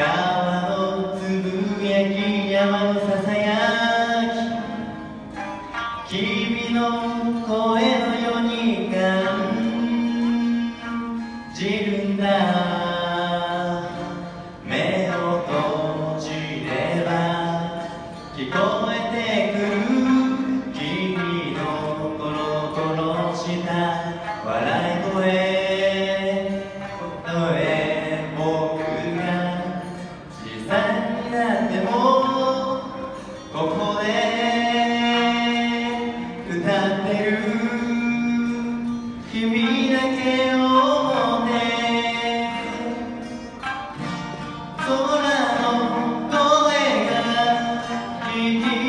川のつぶやき山のささやき君の声のように感じるんだ目を閉じれば聞こえてくる君の心を殺した笑い君だけを胸空の声が響く